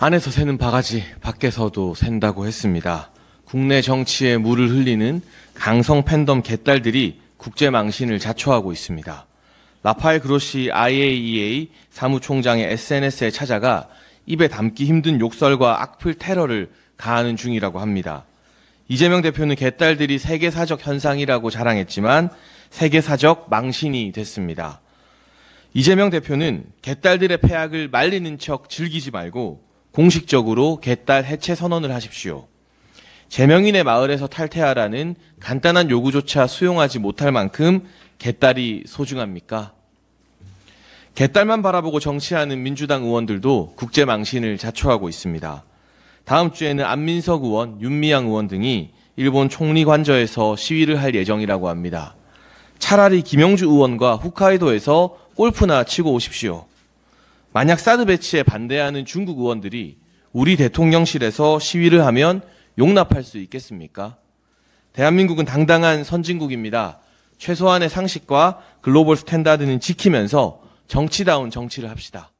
안에서 새는 바가지 밖에서도 샌다고 했습니다. 국내 정치에 물을 흘리는 강성 팬덤 개딸들이 국제 망신을 자초하고 있습니다. 라파엘 그로시 IAEA 사무총장의 SNS에 찾아가 입에 담기 힘든 욕설과 악플 테러를 가하는 중이라고 합니다. 이재명 대표는 개딸들이 세계사적 현상이라고 자랑했지만 세계사적 망신이 됐습니다. 이재명 대표는 개딸들의 폐악을 말리는 척 즐기지 말고 공식적으로 개딸 해체 선언을 하십시오. 제명인의 마을에서 탈퇴하라는 간단한 요구조차 수용하지 못할 만큼 개딸이 소중합니까? 개딸만 바라보고 정치하는 민주당 의원들도 국제 망신을 자초하고 있습니다. 다음 주에는 안민석 의원, 윤미향 의원 등이 일본 총리 관저에서 시위를 할 예정이라고 합니다. 차라리 김영주 의원과 홋카이도에서 골프나 치고 오십시오. 만약 사드 배치에 반대하는 중국 의원들이 우리 대통령실에서 시위를 하면 용납할 수 있겠습니까? 대한민국은 당당한 선진국입니다. 최소한의 상식과 global standard는 지키면서 정치다운 정치를 합시다.